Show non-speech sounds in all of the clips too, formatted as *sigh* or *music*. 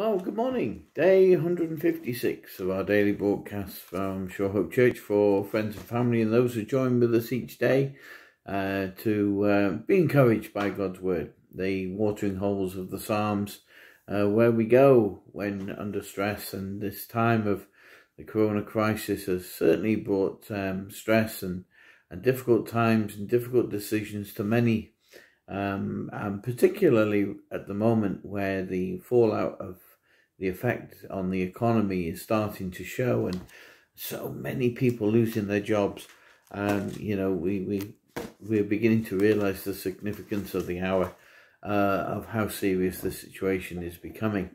Well, good morning. Day 156 of our daily broadcast from Sure Hope Church for friends and family and those who join with us each day uh, to uh, be encouraged by God's word. The watering holes of the Psalms, uh, where we go when under stress, and this time of the corona crisis has certainly brought um, stress and, and difficult times and difficult decisions to many um, and particularly at the moment where the fallout of the effect on the economy is starting to show and so many people losing their jobs and you know we we we're beginning to realize the significance of the hour uh, of how serious the situation is becoming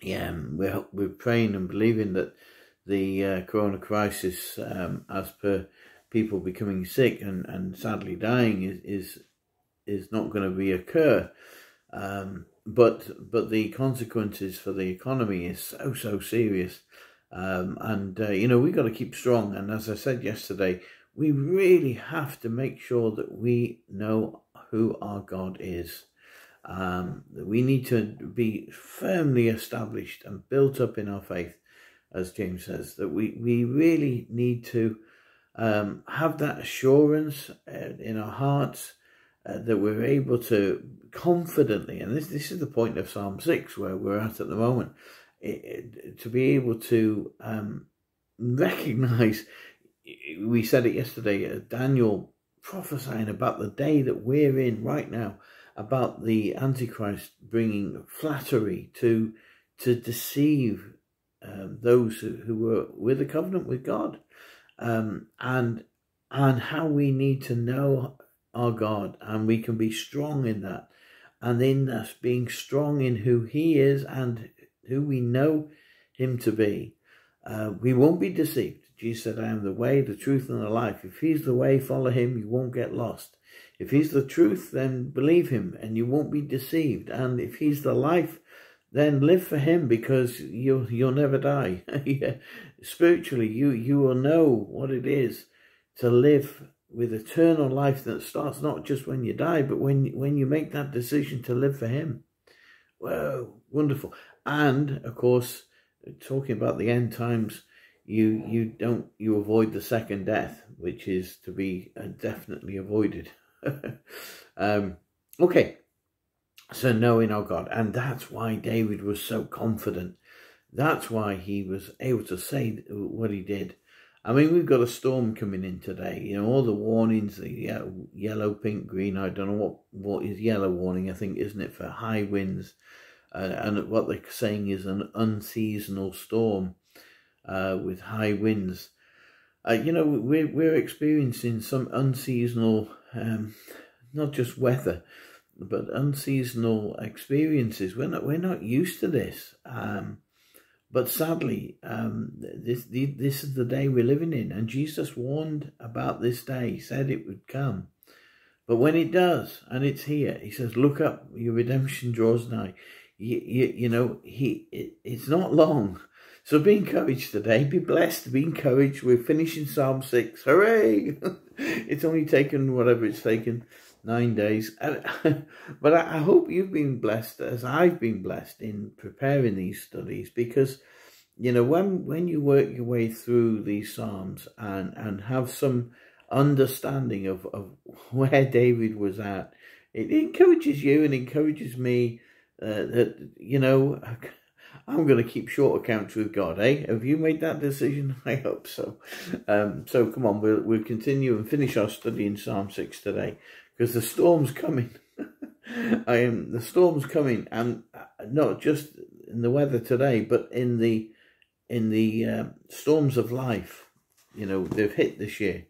yeah we're, we're praying and believing that the uh, corona crisis um, as per people becoming sick and, and sadly dying is, is is not going to reoccur. Um, but but the consequences for the economy is so so serious, um, and uh, you know we got to keep strong. And as I said yesterday, we really have to make sure that we know who our God is. Um, we need to be firmly established and built up in our faith, as James says. That we we really need to um, have that assurance uh, in our hearts uh, that we're able to confidently, and this, this is the point of Psalm 6 where we're at at the moment, it, it, to be able to um, recognize, we said it yesterday, uh, Daniel prophesying about the day that we're in right now, about the Antichrist bringing flattery to to deceive um, those who, who were with a covenant with God, um, and and how we need to know our God, and we can be strong in that. And in us being strong in who He is and who we know Him to be, uh, we won't be deceived. Jesus said, I am the way, the truth, and the life. If He's the way, follow Him, you won't get lost. If He's the truth, then believe Him, and you won't be deceived. And if He's the life, then live for Him because you'll you'll never die. *laughs* yeah. Spiritually, you you will know what it is to live with eternal life that starts not just when you die, but when when you make that decision to live for Him. Whoa, wonderful! And of course, talking about the end times, you you don't you avoid the second death, which is to be uh, definitely avoided. *laughs* um, okay, so knowing our God, and that's why David was so confident. That's why he was able to say what he did. I mean, we've got a storm coming in today. You know, all the warnings, the yellow, pink, green. I don't know what, what is yellow warning, I think, isn't it, for high winds. Uh, and what they're saying is an unseasonal storm uh, with high winds. Uh, you know, we're, we're experiencing some unseasonal, um, not just weather, but unseasonal experiences. We're not, we're not used to this. Um, but sadly, um, this this is the day we're living in, and Jesus warned about this day. He said it would come, but when it does, and it's here, he says, "Look up, your redemption draws nigh." You, you, you know, he it, it's not long. *laughs* So be encouraged today. Be blessed. Be encouraged. We're finishing Psalm six. Hooray! *laughs* it's only taken whatever it's taken nine days. *laughs* but I hope you've been blessed as I've been blessed in preparing these studies because, you know, when, when you work your way through these Psalms and, and have some understanding of, of *laughs* where David was at, it encourages you and encourages me uh, that, you know, *laughs* I'm going to keep short accounts with God, eh? Have you made that decision? I hope so. Um, so come on, we'll, we'll continue and finish our study in Psalm 6 today because the storm's coming. *laughs* I am the storm's coming, and uh, not just in the weather today, but in the in the uh, storms of life. You know they've hit this year,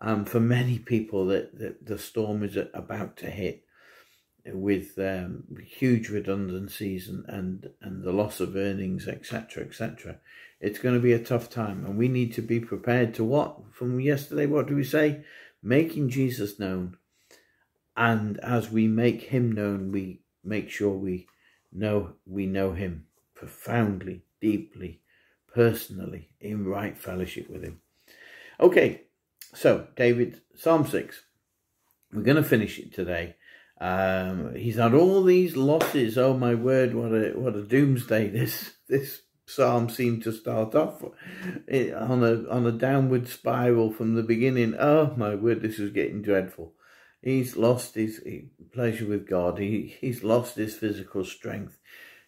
and um, for many people that, that the storm is about to hit with um, huge redundancies and, and, and the loss of earnings, etc., etc. It's going to be a tough time, and we need to be prepared to what? From yesterday, what do we say? Making Jesus known and as we make him known, we make sure we know we know him profoundly, deeply, personally, in right fellowship with him. Okay, so David, Psalm 6. We're going to finish it today. Um, he's had all these losses. Oh my word! What a what a doomsday *laughs* this this psalm seemed to start off on a on a downward spiral from the beginning. Oh my word! This is getting dreadful. He's lost his pleasure with God. He he's lost his physical strength.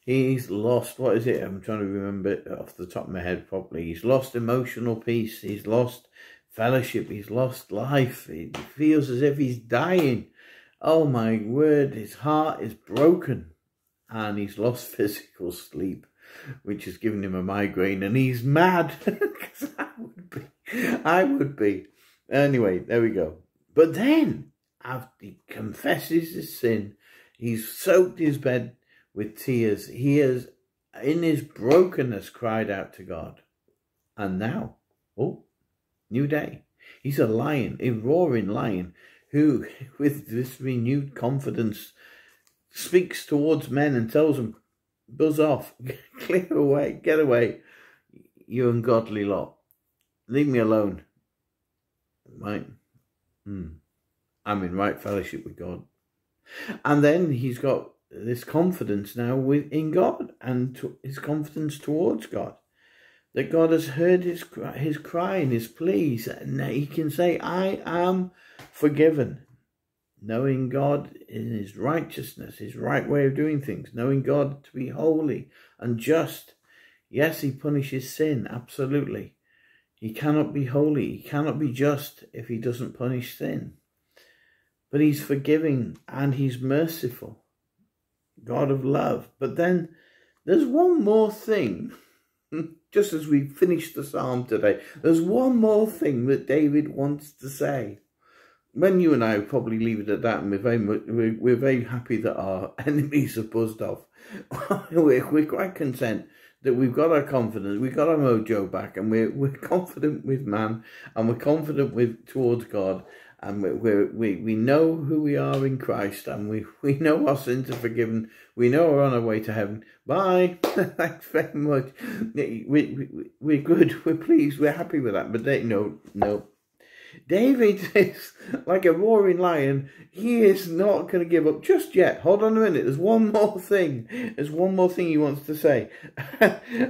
He's lost what is it? I'm trying to remember off the top of my head properly. He's lost emotional peace. He's lost fellowship. He's lost life. He feels as if he's dying. Oh my word, his heart is broken and he's lost *laughs* physical sleep, which has given him a migraine and he's mad *laughs* I would be. I would be. Anyway, there we go. But then, after he confesses his sin, he's soaked his bed with tears. He has, in his brokenness, cried out to God. And now, oh, new day. He's a lion, a roaring lion who, *laughs* with this renewed confidence, speaks towards men and tells them, buzz off, *laughs* clear away, get away, you ungodly lot. Leave me alone. Right? Hmm. I'm in right fellowship with God. And then he's got this confidence now with in God and to, his confidence towards God that God has heard his his cry and his pleas, and he can say, "I am forgiven." Knowing God in His righteousness, His right way of doing things, knowing God to be holy and just. Yes, He punishes sin, absolutely. He cannot be holy, He cannot be just if He doesn't punish sin. But He's forgiving and He's merciful. God of love. But then there's one more thing *laughs* just as we finish the psalm today, there's one more thing that David wants to say. When you and I probably leave it at that, and we're very, we're, we're very happy that our *laughs* enemies are buzzed off. *laughs* we're, we're quite content that we've got our confidence, we've got our mojo back, and we're we're confident with man, and we're confident with towards God, and we we we know who we are in Christ, and we *laughs* we know our sins are forgiven. We know we're on our way to heaven. Bye. *laughs* Thanks very much. We, we we're good. *laughs* We're pleased. We're happy with that. But they no no. David is like a roaring lion. He is not going to give up just yet. Hold on a minute. There's one more thing. There's one more thing he wants to say.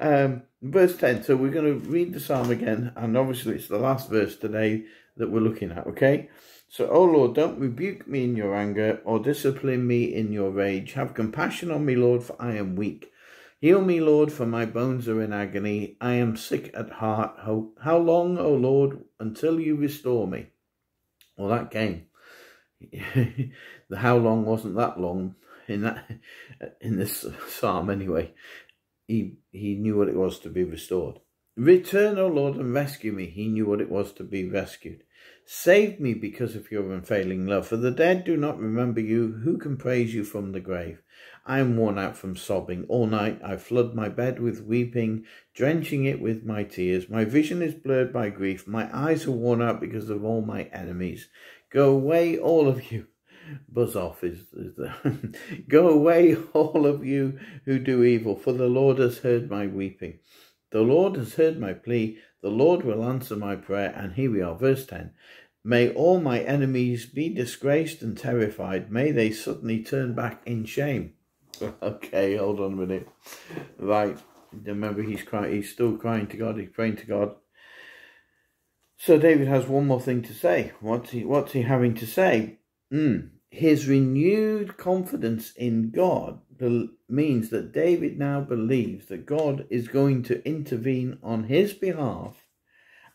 um, verse 10. So we're going to read the psalm again. And obviously it's the last verse today that we're looking at, okay? So, O Lord, don't rebuke me in your anger or discipline me in your rage. Have compassion on me, Lord, for I am weak. Heal me, Lord, for my bones are in agony. I am sick at heart. How long, O Lord, until you restore me? Well, that came. *laughs* the how long wasn't that long in that in this psalm anyway. He he knew what it was to be restored. Return, O Lord, and rescue me. He knew what it was to be rescued. Save me because of your unfailing love. For the dead do not remember you. Who can praise you from the grave? I am worn out from sobbing. All night I flood my bed with weeping, drenching it with my tears. My vision is blurred by grief. My eyes are worn out because of all my enemies. Go away, all of you. Buzz off is, is the *laughs* Go away, all of you who do evil, for the Lord has heard my weeping. The Lord has heard my plea. The Lord will answer my prayer. And here we are, verse 10. May all my enemies be disgraced and terrified. May they suddenly turn back in shame. *laughs* okay, hold on a minute. Right. Remember, he's crying. He's still crying to God. He's praying to God. So David has one more thing to say. What's he? What's he having to say? Mm. His renewed confidence in God means that David now believes that God is going to intervene on his behalf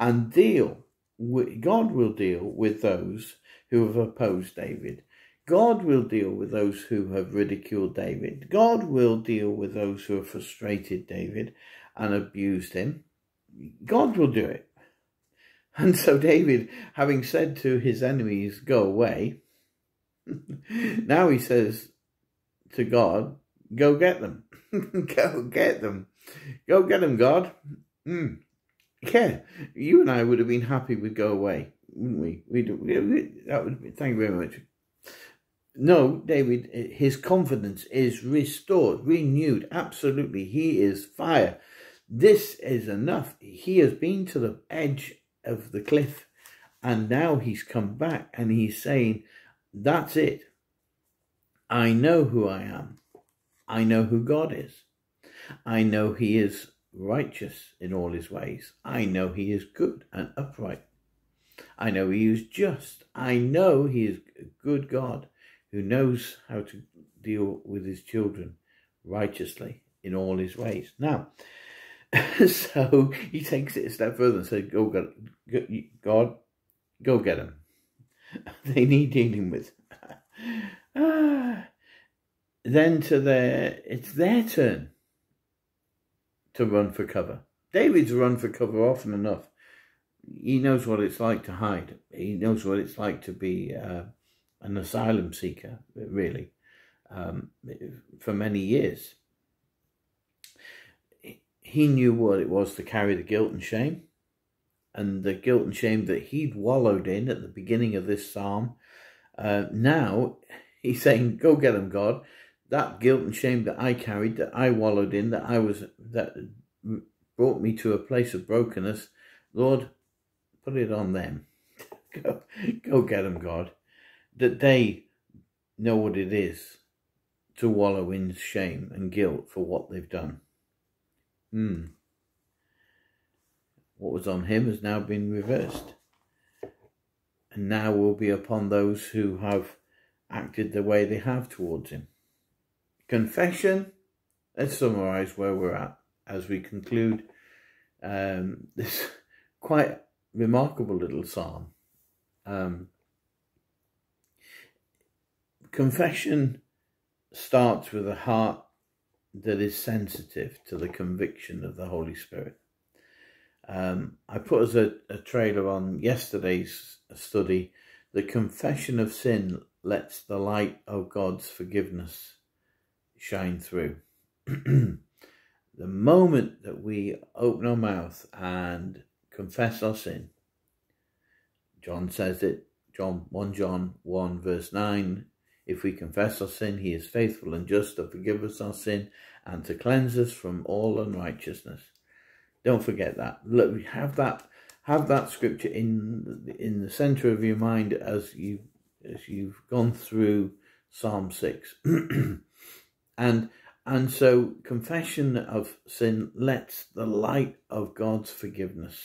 and deal with, God will deal with those who have opposed David. God will deal with those who have ridiculed David. God will deal with those who have frustrated David and abused him. God will do it. *laughs* And so David, having said to his enemies, go away, *laughs* now he says, to God, go get them. *laughs* go get them. Go get them, God. Mm. Yeah, you and I would have been happy with go away, wouldn't we? We'd, we, that would thank you very much. No, David, his confidence is restored, renewed. Absolutely. He is fire. This is enough. He has been to the edge of the cliff and now he's come back and he's saying, that's it. I know who I am. I know who God is. I know he is righteous in all his ways. I know he is good and upright. I know he is just. I know he is a good God who knows how to deal with his children righteously in all his ways. Now, *laughs* so he takes it a step further and says, go get, God, go get them. *laughs* They need dealing with. ah. *sighs* Then to their, it's their turn to run for cover. David's run for cover often enough. He knows what it's like to hide. He knows what it's like to be uh, an asylum seeker, really, um, for many years. He knew what it was to carry the guilt and shame, and the guilt and shame that he'd wallowed in at the beginning of this psalm. Uh, now he's saying, "Go get them, God." that guilt and shame that I carried, that I wallowed in, that I was, that brought me to a place of brokenness, Lord, put it on them. *laughs* go, go get them, God. That they know what it is to wallow in shame and guilt for what they've done. Hmm. What was on him has now been reversed. And now will be upon those who have acted the way they have towards him. Confession. Let's summarize where we're at as we conclude um, *laughs* this quite remarkable little psalm. Um, confession starts with a heart that is sensitive to the conviction of the Holy Spirit. Um, I put as a, a trailer on yesterday's study, the confession of sin lets the light of God's forgiveness shine through. *clears throat* the moment that we open our mouth and confess our sin, John says it, John 1 John 1 verse 9, if we confess our sin, he is faithful and just to forgive us our sin and to cleanse us from all unrighteousness. Don't forget that. Look, have that have that scripture in in the center of your mind as you as you've gone through Psalm 6. *clears throat* And and so confession of sin lets the light of God's forgiveness.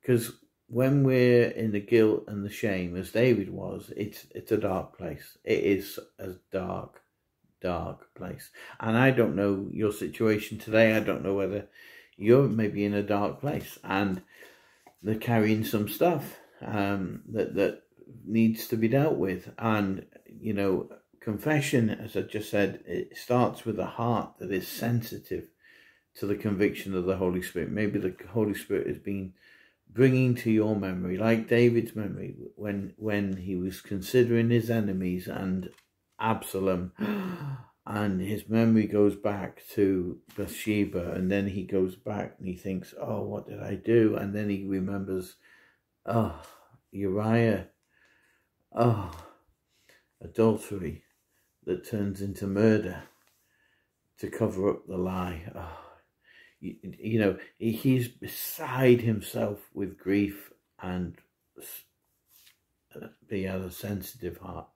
Because when we're in the guilt and the shame, as David was, it's it's a dark place. It is a dark, dark place. And I don't know your situation today. I don't know whether you're maybe in a dark place and they're carrying some stuff um, that that needs to be dealt with. And you know, confession, as I just said, it starts with a heart that is sensitive to the conviction of the Holy Spirit. Maybe the Holy Spirit has been bringing to your memory, like David's memory, when when he was considering his enemies and Absalom, *gasps* *gasps* and his memory goes back to Bathsheba, and then he goes back and he thinks, "Oh, what did I do?" And then he remembers, "Oh, Uriah, oh, adultery." that turns into murder to cover up the lie. Oh, you, you know, he's beside himself with grief and he has a sensitive heart.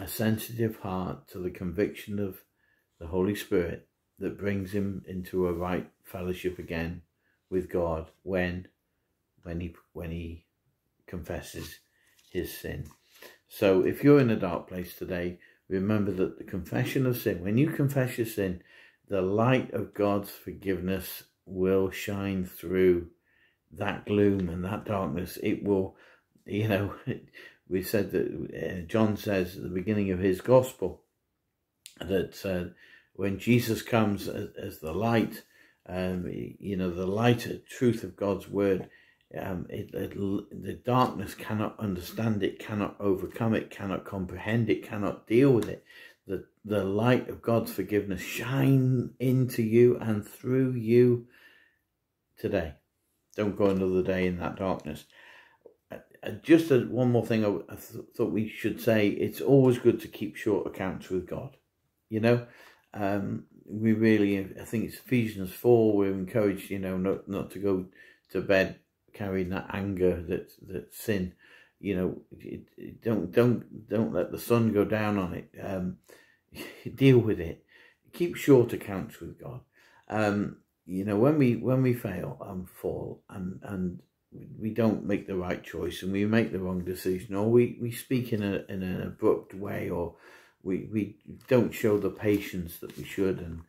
A sensitive heart to the conviction of the Holy Spirit that brings him into a right fellowship again with God when when he when he confesses his sin. So if you're in a dark place today, remember that the confession of sin, when you confess your sin, the light of God's forgiveness will shine through that gloom and that darkness. It will, you know, *laughs* we said that uh, John says at the beginning of his gospel that uh, when Jesus comes as, as the light, um, you know, the light, truth of God's word, um, it, it, the darkness cannot understand it, cannot overcome it, cannot comprehend it, cannot deal with it. The, the light of God's forgiveness shine into you and through you today. Don't go another day in that darkness. Uh, just a, one more thing I, I th thought we should say, it's always good to keep short accounts with God. You know, um, we really, I think it's Ephesians 4, we're encouraged, you know, not, not to go to bed carrying that anger, that, that sin. you know, don't don't don't let the sun go down on it. Um, *laughs* deal with it. Keep short accounts with God. Um, you know, when we when we fail and fall and and we don't make the right choice and we make the wrong decision or we, we speak in a in an abrupt way or we we don't show the patience that we should. And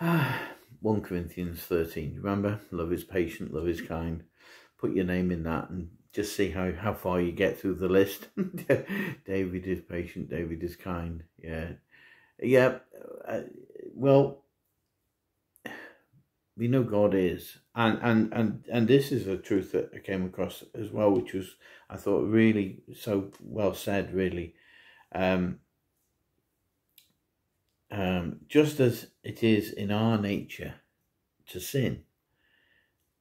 ah, *sighs* 1 Corinthians 13 remember love is patient love is kind. Put your name in that and just see how how far you get through the list. *laughs* David is patient David is kind. Yeah. Yeah uh, well we know God is, and and and and this is a truth that I came across as well, which was I thought really so well said. Really, um, um, just as it is in our nature to sin,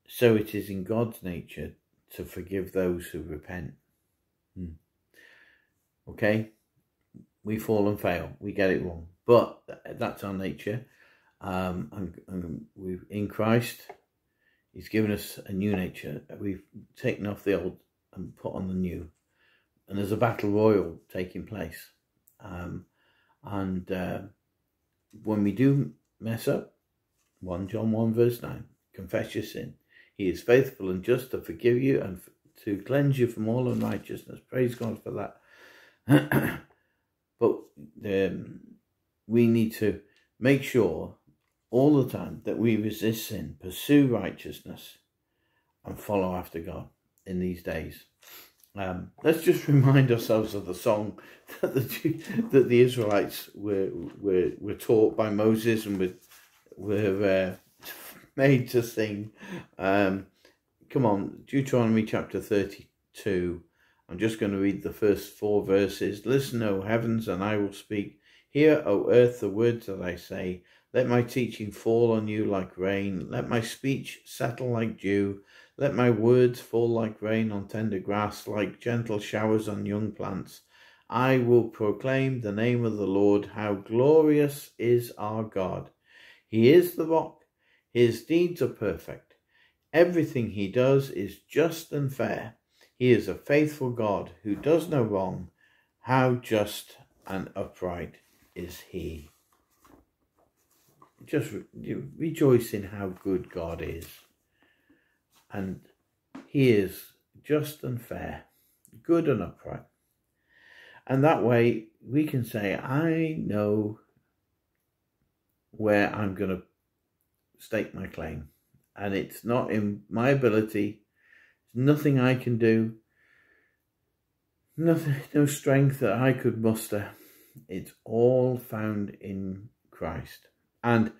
so it is in God's nature to forgive those who repent. Hmm. Okay, we fall and fail, we get it wrong, but that's our nature um, and, and we've in Christ, He's given us a new nature. We've taken off the old and put on the new. And there's a battle royal taking place. Um, and uh, when we do mess up, 1 John 1 verse 9, confess your sin. He is faithful and just to forgive you and to cleanse you from all unrighteousness. Praise God for that. *clears throat* but um, we need to make sure all the time that we resist sin, pursue righteousness, and follow after God in these days. Um, let's just remind ourselves of the song *laughs* that the that the Israelites were were were taught by Moses and were were uh, *laughs* made to sing. Um, come on, Deuteronomy chapter thirty-two. I'm just going to read the first four verses. Listen, O heavens, and I will speak. Hear, O earth, the words that I say. Let my teaching fall on you like rain. Let my speech settle like dew. Let my words fall like rain on tender grass, like gentle showers on young plants. I will proclaim the name of the Lord. How glorious is our God! He is the rock. His deeds are perfect. Everything he does is just and fair. He is a faithful God who does no wrong. How just and upright is he just re rejoice in how good God is. And he is just and fair, good and upright. And that way we can say, I know where I'm going to stake my claim. And it's not in my ability, nothing I can do, nothing, *laughs* no strength that I could muster. It's all found in Christ. And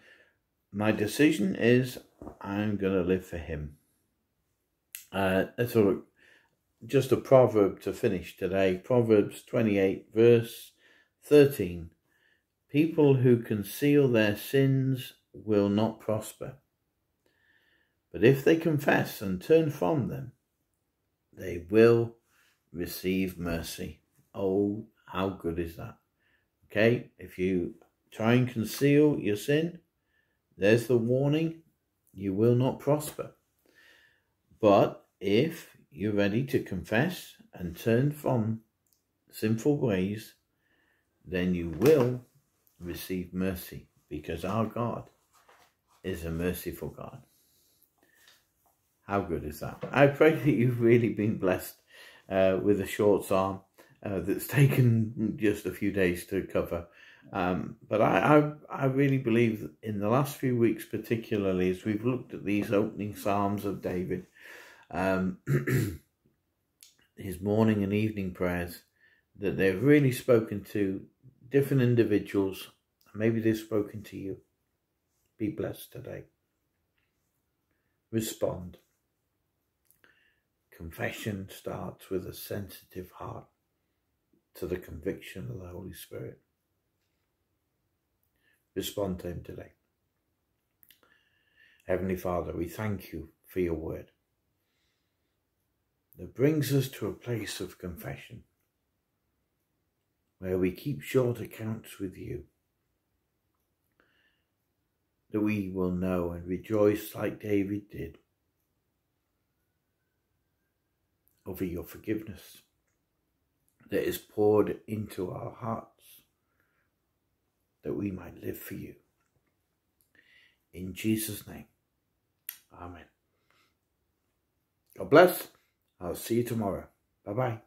my decision is I'm going to live for him. Uh, sort of just a proverb to finish today. Proverbs 28 verse 13. People who conceal their sins will not prosper. But if they confess and turn from them, they will receive mercy. Oh, how good is that? Okay, if you Try and conceal your sin. There's the warning. You will not prosper. But if you're ready to confess and turn from sinful ways, then you will receive mercy because our God is a merciful God. How good is that? I pray that you've really been blessed uh, with a short psalm uh, that's *laughs* taken just a few days to cover. Um, but I, I, I really believe that in the last few weeks, particularly as we've looked at these opening psalms of David, um, *clears throat* his morning and evening prayers, that they've really spoken to different individuals. Maybe they've spoken to you. Be blessed today. Respond. Confession starts with a sensitive heart to the conviction of the Holy Spirit respond to him today. Heavenly Father, we thank you for your word that brings us to a place of confession where we keep short accounts with you, that we will know and rejoice like David did. over your forgiveness that is poured into our hearts that we might live for you. In Jesus' name, Amen. God bless. I'll see you tomorrow. Bye bye.